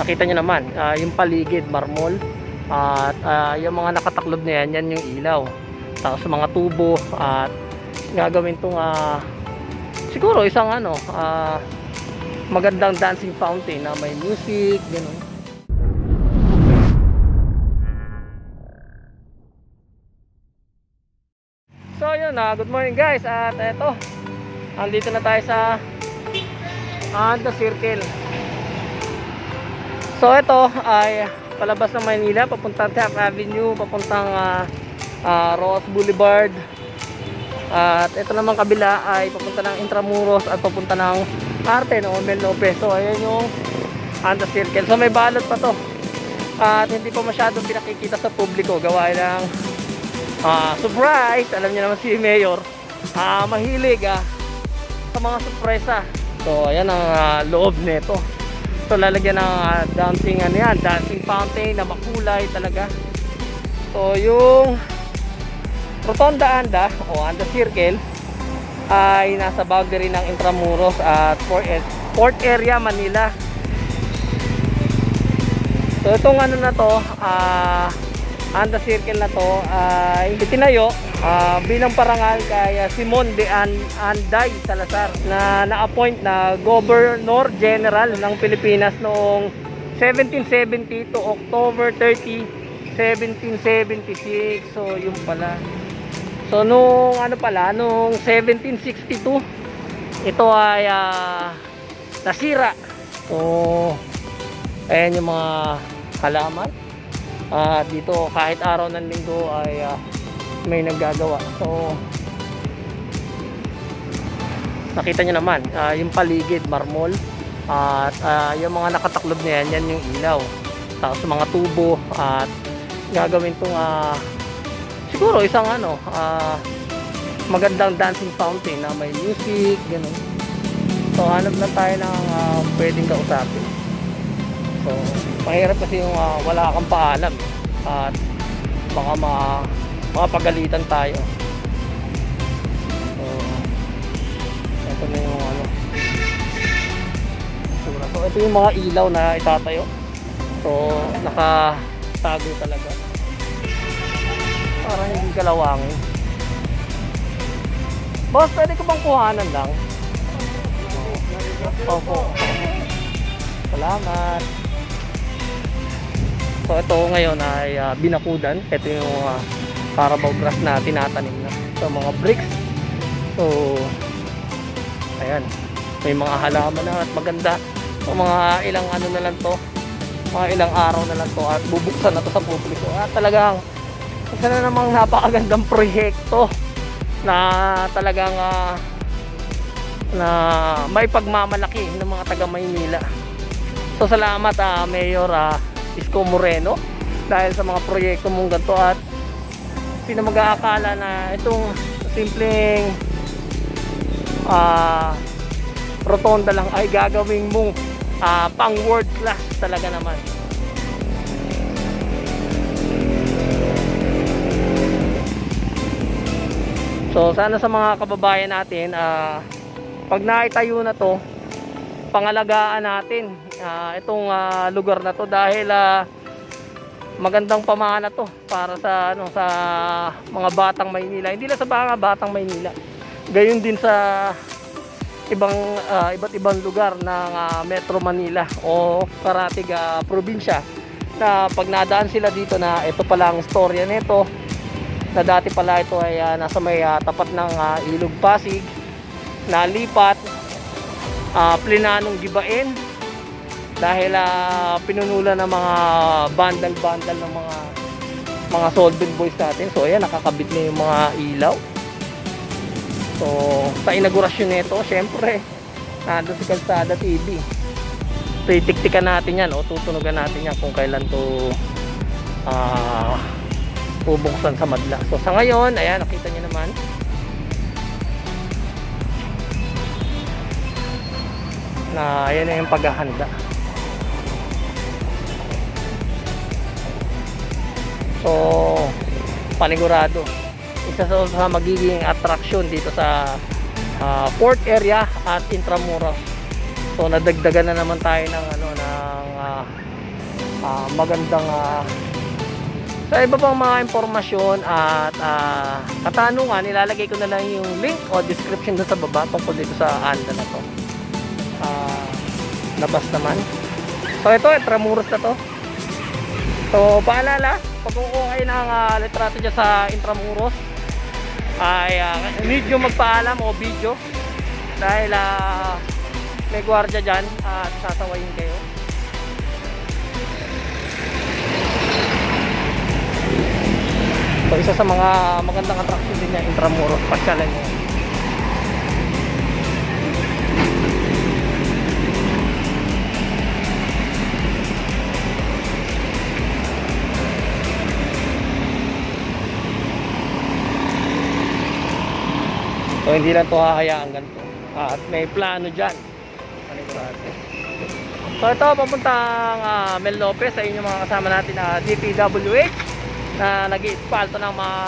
nakita nyo naman ah, yung paligid marmol. At ah, yung mga nakataklob na yan yan yung ilaw. Tapos mga tubo at gagawin tong ah, siguro isang ano ah, magandang dancing fountain na may music gano'n So yun na, good morning guys. At eto andito na tayo sa Anda Circle So ito ay palabas ng Maynila papuntang Taft Avenue papuntang ah, ah, Ross Boulevard at ito naman kabila ay papunta ng Intramuros at papunta ng Arte no Mel Lopez so ayan yung Anda Circle so may balot pa to at hindi pa masyadong pinakikita sa publiko gawa ng Ah, surprise! Alam niyo naman si Mayor. Ah, mahilig ah sa mga sorpresa. So, ayan ang ah, loob nito. So, lalagyan ng ah, dancing ano yan, dancing fountain na makulay talaga. So, yung Rotonda Anda o Anda Circle ay nasa boundary ng Intramuros at Port, Port Area, Manila. So, itong ano na to, ah Anda Circle na to ay itinayo ah, bilang parangal kay ah, Simon de An Anday Salazar na na-appoint na Governor General ng Pilipinas noong 1770 to October 30, 1776. So yun pala. So nung ano pala, nung 1762 ito ay ah, nasira. So ayan yung mga halaman. Ah, dito kahit araw ng linggo ay ah, may naggagawa. So nakita nyo naman ah, yung paligid marmol at ah, yung mga nakataklob na yan yan yung ilaw. Tapos mga tubo at gagawin tong ah, siguro isang ano ah, magandang dancing fountain na may music ganun. So hanap na tayo ng ah, pwedeng kausapin So, mahirap kasi yung ah, wala kang paalam at baka ma makapagalitan tayo. So, ito na yung ano. So, ito yung mga ilaw na itatayo. So, nakatago talaga. Parang hindi kalawangin. Boss, pwede ko bang kuhanan lang? Opo. Salamat. So ito ngayon ay ah, binakudan. Ito yung uh, Carabao grass na tinatanim na. So mga bricks. So ayan. May mga halaman na at maganda. So mga ilang ano na lang to. Mga ilang araw na lang to at bubuksan na to sa publiko. At talagang isa na namang napakagandang proyekto na talagang ah, na may pagmamalaki ng mga taga Maynila. So salamat ah, Mayor ah, Isko Moreno dahil sa mga proyekto mong ganito at sino mag-aakala na itong simpleng ah, rotonda lang ay gagawin mong ah, pang world class talaga naman. So sana sa mga kababayan natin ah, pag naitayo na to pangalagaan natin ah, itong ah, lugar na to dahil ah, magandang pamana to para sa ano sa mga batang Maynila. Hindi lang sa mga batang Maynila. Gayon din sa ibang ah, iba't ibang lugar ng ah, Metro Manila o karatig ah, probinsya na pag nadaan sila dito na ito pala ang storya nito na dati pala ito ay ah, nasa may ah, tapat ng ah, Ilog Pasig nalipat ah, plinanong gibain dahil ah, pinunulan ng mga bandal-bandal ng mga mga solvent boys natin. So ayan, nakakabit na yung mga ilaw. So sa inaugurasyon nito, syempre, nandun si Kalsada TV. Titiktikan natin yan o tutunugan natin yan kung kailan to ah bubuksan sa madla. So sa ngayon, ayan, nakita niyo naman. Na ayan na yung paghahanda. So, panigurado. Isa sa, sa magiging attraction dito sa ah, port area at Intramuros. So, nadagdagan na naman tayo ng ano ng ah, ah, magandang ah, sa iba pang mga impormasyon at ah, katanungan, ilalagay ko na lang yung link o description doon sa baba tungkol dito sa anda na to. Ah, labas naman. So ito, Intramuros na to. So paalala, pag kukuha kayo ng ah, litrato dyan sa Intramuros, ay ah, need nyo magpaalam o video dahil ah, may gwardiya dyan at sasawayin kayo. So isa sa mga magandang attraction din niya Intramuros, pasyalan niyo. So hindi lang to hahayaan ganito. At may plano. Panigurado. So ito papuntang ah, Mel Lopez sa inyong mga kasama natin na DPWH na nag iispalto ng mga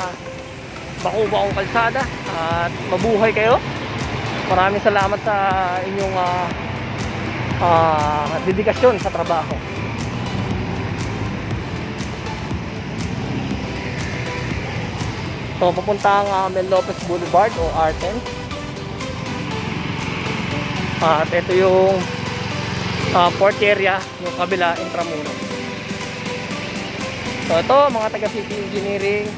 baku-bakong kalsada at mabuhay kayo. Maraming salamat sa inyong ah, ah, dedikasyon sa trabaho. So papuntang uh, Mel Lopez Boulevard o R10. At ito yung uh, port area, yung kabila, Intramuros. So ito, mga taga city engineering,